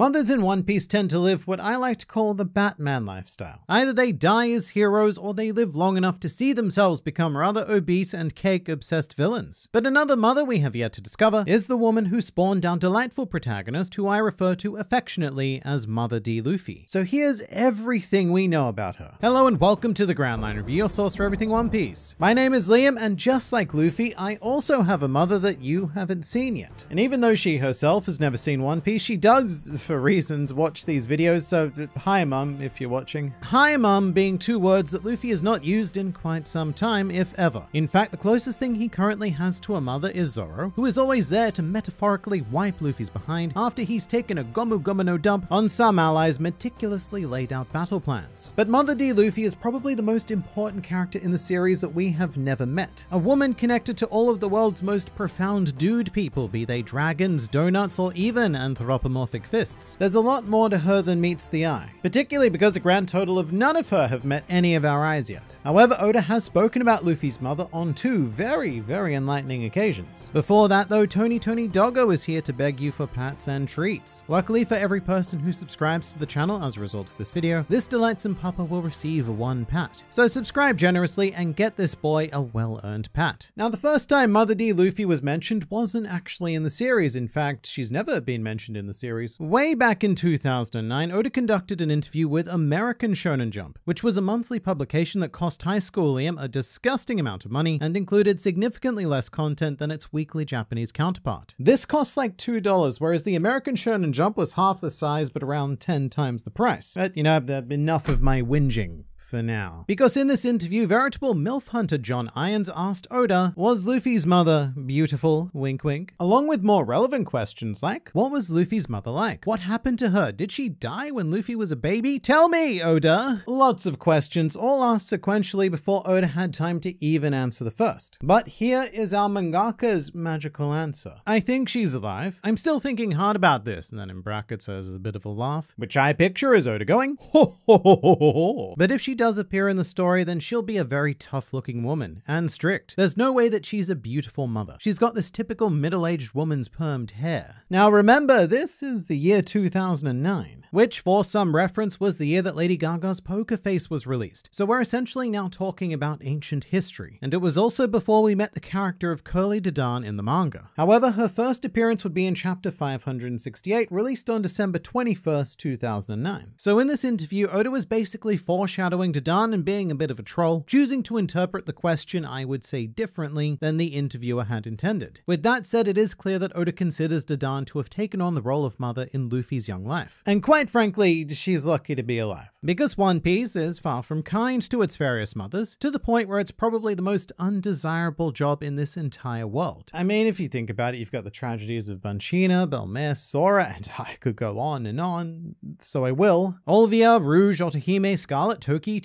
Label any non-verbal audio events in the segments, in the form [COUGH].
Mothers in One Piece tend to live what I like to call the Batman lifestyle. Either they die as heroes or they live long enough to see themselves become rather obese and cake-obsessed villains. But another mother we have yet to discover is the woman who spawned our delightful protagonist who I refer to affectionately as Mother D. Luffy. So here's everything we know about her. Hello and welcome to the Grand Line Review, your source for everything One Piece. My name is Liam and just like Luffy, I also have a mother that you haven't seen yet. And even though she herself has never seen One Piece, she does [LAUGHS] for reasons, watch these videos, so hi mum if you're watching. Hi mum being two words that Luffy has not used in quite some time, if ever. In fact, the closest thing he currently has to a mother is Zoro, who is always there to metaphorically wipe Luffy's behind after he's taken a Gomu Gomu no dump on some allies' meticulously laid out battle plans. But Mother D. Luffy is probably the most important character in the series that we have never met. A woman connected to all of the world's most profound dude people, be they dragons, donuts, or even anthropomorphic fists. There's a lot more to her than meets the eye, particularly because a grand total of none of her have met any of our eyes yet. However, Oda has spoken about Luffy's mother on two very, very enlightening occasions. Before that though, Tony Tony Doggo is here to beg you for pats and treats. Luckily for every person who subscribes to the channel as a result of this video, this delightsome papa will receive one pat. So subscribe generously and get this boy a well-earned pat. Now the first time Mother D Luffy was mentioned wasn't actually in the series. In fact, she's never been mentioned in the series. Way Way back in 2009, Oda conducted an interview with American Shonen Jump, which was a monthly publication that cost high school Liam a disgusting amount of money and included significantly less content than its weekly Japanese counterpart. This cost like $2, whereas the American Shonen Jump was half the size but around 10 times the price. But, you know, enough of my whinging for now. Because in this interview, veritable MILF hunter John Irons asked Oda, was Luffy's mother beautiful? Wink wink. Along with more relevant questions like, what was Luffy's mother like? What happened to her? Did she die when Luffy was a baby? Tell me, Oda! Lots of questions, all asked sequentially before Oda had time to even answer the first. But here is our mangaka's magical answer. I think she's alive. I'm still thinking hard about this, and then in brackets there's a bit of a laugh, which I picture as Oda going, ho ho ho ho ho. But if she does appear in the story, then she'll be a very tough looking woman and strict. There's no way that she's a beautiful mother. She's got this typical middle-aged woman's permed hair. Now remember, this is the year 2009, which for some reference was the year that Lady Gaga's Poker Face was released. So we're essentially now talking about ancient history. And it was also before we met the character of Curly Dadan in the manga. However, her first appearance would be in chapter 568, released on December 21st, 2009. So in this interview, Oda was basically foreshadowing to Dadan and being a bit of a troll, choosing to interpret the question, I would say, differently than the interviewer had intended. With that said, it is clear that Oda considers Dadan to have taken on the role of mother in Luffy's young life. And quite frankly, she's lucky to be alive. Because One Piece is far from kind to its various mothers, to the point where it's probably the most undesirable job in this entire world. I mean, if you think about it, you've got the tragedies of Banchina, Bellemere, Sora, and I could go on and on, so I will. Olvia, Rouge, Otohime, Scarlet, Toki,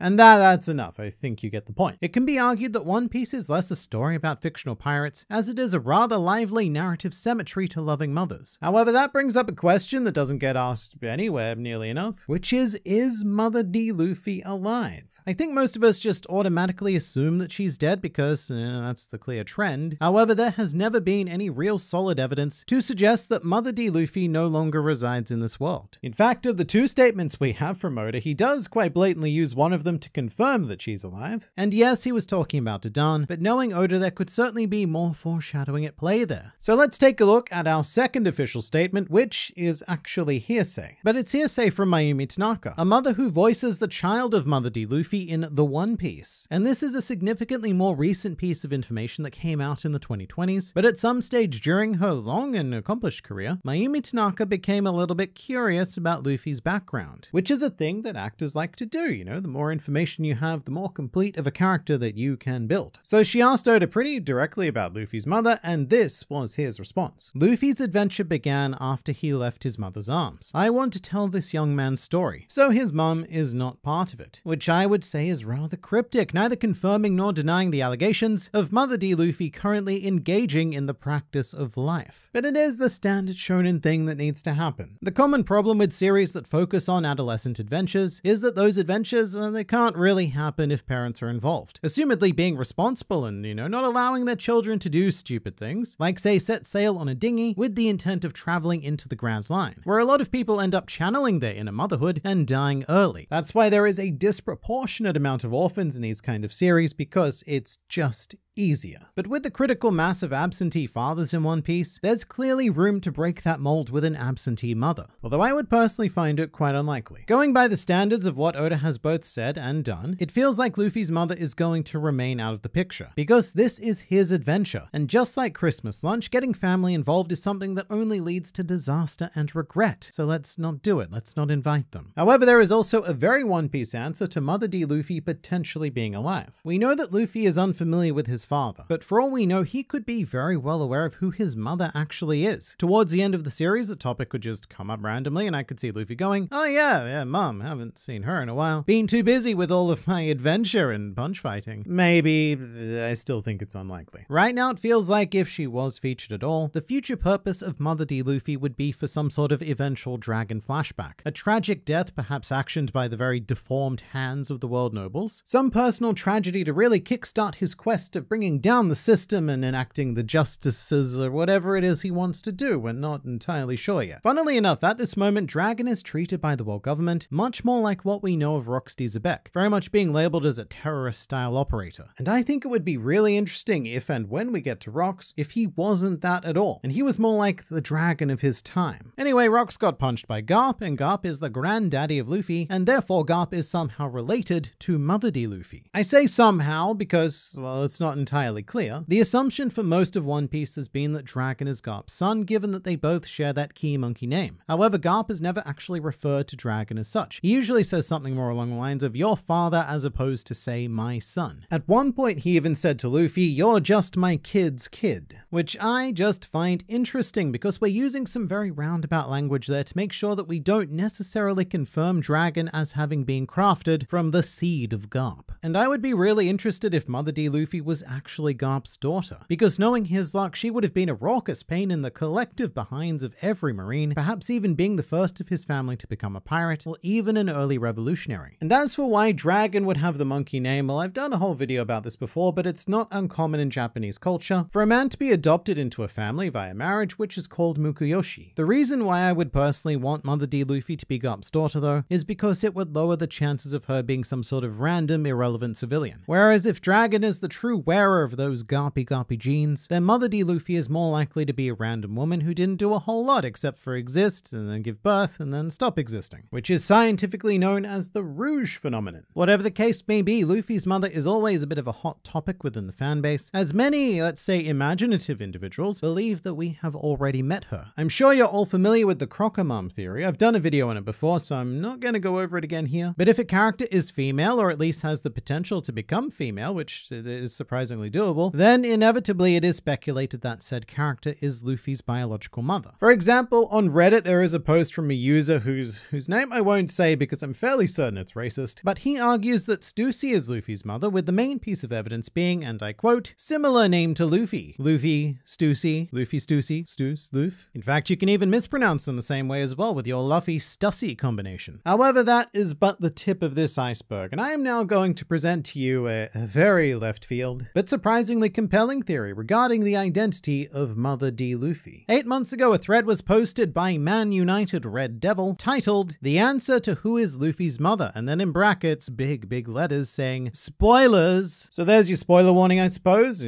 And that, that's enough. I think you get the point. It can be argued that One Piece is less a story about fictional pirates as it is a rather lively narrative cemetery to loving mothers. However, that brings up a question that doesn't get asked anywhere nearly enough, which is, is Mother D. Luffy alive? I think most of us just automatically assume that she's dead because eh, that's the clear trend. However, there has never been any real solid evidence to suggest that Mother D. Luffy no longer resides in this world. In fact, of the two statements we have from Oda, he does quite blatantly use one of them to confirm that she's alive. And yes, he was talking about Dadan, but knowing Oda, there could certainly be more foreshadowing at play there. So let's take a look at our second official statement, which is actually hearsay. But it's hearsay from Mayumi Tanaka, a mother who voices the child of Mother D. Luffy in The One Piece. And this is a significantly more recent piece of information that came out in the 2020s, but at some stage during her long and accomplished career, Mayumi Tanaka became a little bit curious about Luffy's background, which is a thing that actors like to do, you know, the more information you have, the more complete of a character that you can build. So she asked Oda pretty directly about Luffy's mother, and this was his response. Luffy's adventure began after he left his mother's arms. I want to tell this young man's story, so his mum is not part of it, which I would say is rather cryptic, neither confirming nor denying the allegations of Mother D. Luffy currently engaging in the practice of life. But it is the standard shonen thing that needs to happen. The common problem with series that focus on adolescent adventures is that those adventures adventures, well, they can't really happen if parents are involved. Assumedly being responsible and, you know, not allowing their children to do stupid things, like say set sail on a dinghy with the intent of traveling into the Grand Line, where a lot of people end up channeling their inner motherhood and dying early. That's why there is a disproportionate amount of orphans in these kind of series because it's just easier. But with the critical mass of absentee fathers in One Piece, there's clearly room to break that mold with an absentee mother, although I would personally find it quite unlikely. Going by the standards of what Oda has both said and done, it feels like Luffy's mother is going to remain out of the picture, because this is his adventure, and just like Christmas lunch, getting family involved is something that only leads to disaster and regret, so let's not do it, let's not invite them. However, there is also a very One Piece answer to Mother D. Luffy potentially being alive. We know that Luffy is unfamiliar with his father, but for all we know, he could be very well aware of who his mother actually is. Towards the end of the series, the topic could just come up randomly, and I could see Luffy going, Oh, yeah, yeah, mom, haven't seen her in a while. Been too busy with all of my adventure and punch fighting. Maybe, I still think it's unlikely. Right now, it feels like if she was featured at all, the future purpose of Mother D. Luffy would be for some sort of eventual dragon flashback. A tragic death, perhaps actioned by the very deformed hands of the world nobles. Some personal tragedy to really kickstart his quest of bringing down the system and enacting the justices or whatever it is he wants to do. We're not entirely sure yet. Funnily enough, at this moment, Dragon is treated by the world government much more like what we know of Rocks D. Xebec, very much being labeled as a terrorist-style operator. And I think it would be really interesting if and when we get to Rocks, if he wasn't that at all, and he was more like the dragon of his time. Anyway, Rocks got punched by Garp, and Garp is the granddaddy of Luffy, and therefore Garp is somehow related to Mother D. Luffy. I say somehow because, well, it's not entirely clear. The assumption for most of One Piece has been that Dragon is Garp's son, given that they both share that key monkey name. However, Garp has never actually referred to Dragon as such. He usually says something more along the lines of your father as opposed to say my son. At one point, he even said to Luffy, you're just my kid's kid, which I just find interesting because we're using some very roundabout language there to make sure that we don't necessarily confirm Dragon as having been crafted from the seed of Garp. And I would be really interested if Mother D. Luffy was actually Garp's daughter, because knowing his luck, she would have been a raucous pain in the collective behinds of every Marine, perhaps even being the first of his family to become a pirate, or even an early revolutionary. And as for why Dragon would have the monkey name, well, I've done a whole video about this before, but it's not uncommon in Japanese culture for a man to be adopted into a family via marriage, which is called Mukoyoshi. The reason why I would personally want Mother D. Luffy to be Garp's daughter, though, is because it would lower the chances of her being some sort of random, irrelevant civilian. Whereas if Dragon is the true wearer of those Garpy Garpy genes, then Mother D. Luffy is more likely to be a random woman who didn't do a whole lot except for exist and then give birth and then stop existing, which is scientifically known as the Rouge phenomenon. Whatever the case may be, Luffy's mother is always a bit of a hot topic within the fanbase, as many, let's say, imaginative individuals believe that we have already met her. I'm sure you're all familiar with the Crocomom theory. I've done a video on it before, so I'm not going to go over it again here. But if a character is female, or at least has the potential to become female, which is surprisingly doable, then inevitably it is speculated that said character is Luffy's biological mother. For example, on Reddit there is a post from a user whose whose name I won't say because I'm fairly certain it's racist, but he argues that Stussy is Luffy's mother, with the main piece of evidence being, and I quote, similar name to Luffy. Luffy, Stussy, Luffy Stussy, Stus, Luf. In fact, you can even mispronounce them the same way as well with your Luffy Stussy combination. However, that is but the tip of this iceberg, and I am now going to present to you a, a very left field, but surprisingly compelling theory regarding the identity of Mother D. Luffy. Eight months ago, a thread was posted by Man United Red Devil titled The Answer to Who is Luffy's Mother, and then in brackets, big, big letters saying spoilers. So there's your spoiler warning, I suppose.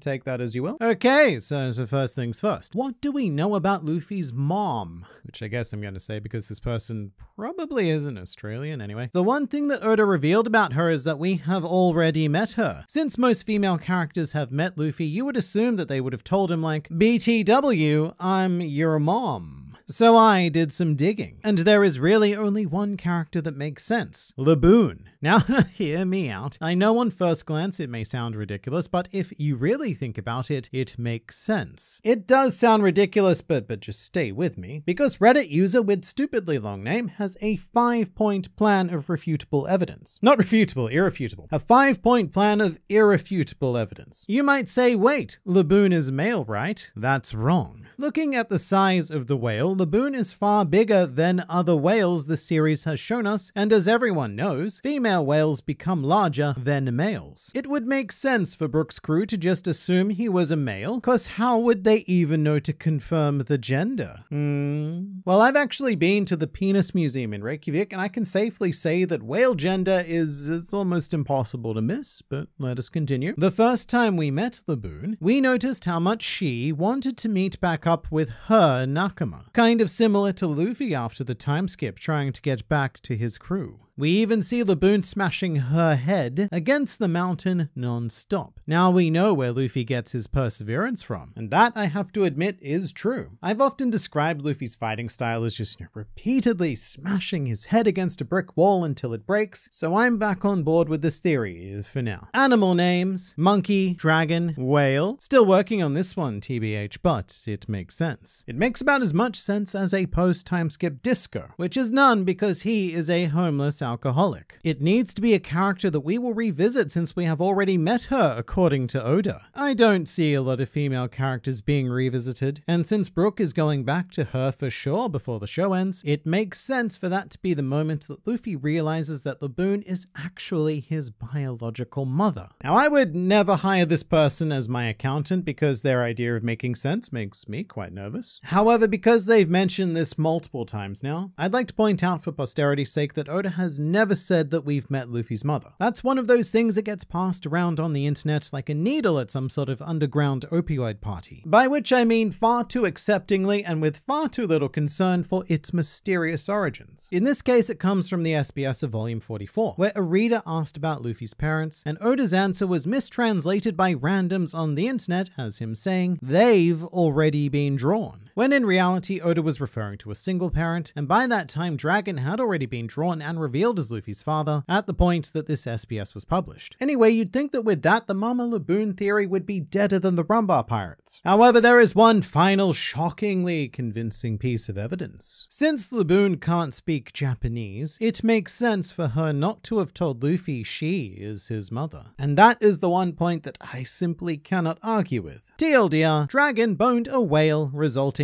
Take that as you will. Okay, so, so first things first. What do we know about Luffy's mom? Which I guess I'm going to say because this person probably isn't Australian anyway. The one thing that Oda revealed about her is that we have already met her. Since most female characters have met Luffy, you would assume that they would have told him like, BTW, I'm your mom. So I did some digging, and there is really only one character that makes sense, Laboon. Now, [LAUGHS] hear me out. I know on first glance it may sound ridiculous, but if you really think about it, it makes sense. It does sound ridiculous, but, but just stay with me, because Reddit user with stupidly long name has a five-point plan of refutable evidence. Not refutable, irrefutable. A five-point plan of irrefutable evidence. You might say, wait, Laboon is male, right? That's wrong. Looking at the size of the whale, Laboon is far bigger than other whales the series has shown us, and as everyone knows, female whales become larger than males. It would make sense for Brooks' crew to just assume he was a male, cause how would they even know to confirm the gender? Hmm. Well, I've actually been to the Penis Museum in Reykjavik, and I can safely say that whale gender is it's almost impossible to miss, but let us continue. The first time we met the Laboon, we noticed how much she wanted to meet back up with her Nakama. Kind of similar to Luffy after the time skip trying to get back to his crew. We even see Laboon smashing her head against the mountain non-stop. Now we know where Luffy gets his perseverance from, and that, I have to admit, is true. I've often described Luffy's fighting style as just you know, repeatedly smashing his head against a brick wall until it breaks, so I'm back on board with this theory for now. Animal names, monkey, dragon, whale. Still working on this one, TBH, but it makes sense. It makes about as much sense as a post-time skip disco, which is none because he is a homeless alcoholic. It needs to be a character that we will revisit since we have already met her, to Oda. I don't see a lot of female characters being revisited, and since Brook is going back to her for sure before the show ends, it makes sense for that to be the moment that Luffy realizes that Laboon is actually his biological mother. Now, I would never hire this person as my accountant because their idea of making sense makes me quite nervous. However, because they've mentioned this multiple times now, I'd like to point out for posterity's sake that Oda has never said that we've met Luffy's mother. That's one of those things that gets passed around on the internet like a needle at some sort of underground opioid party. By which I mean far too acceptingly and with far too little concern for its mysterious origins. In this case, it comes from the SBS of Volume 44, where a reader asked about Luffy's parents, and Oda's answer was mistranslated by randoms on the internet as him saying, they've already been drawn when in reality Oda was referring to a single parent, and by that time Dragon had already been drawn and revealed as Luffy's father at the point that this SBS was published. Anyway, you'd think that with that, the Mama Laboon theory would be deader than the Rumbar pirates. However, there is one final shockingly convincing piece of evidence. Since Laboon can't speak Japanese, it makes sense for her not to have told Luffy she is his mother. And that is the one point that I simply cannot argue with. TLDR, Dragon boned a whale,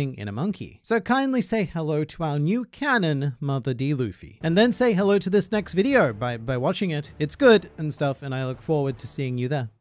in a monkey. So kindly say hello to our new canon Mother D. Luffy. And then say hello to this next video by, by watching it. It's good and stuff, and I look forward to seeing you there.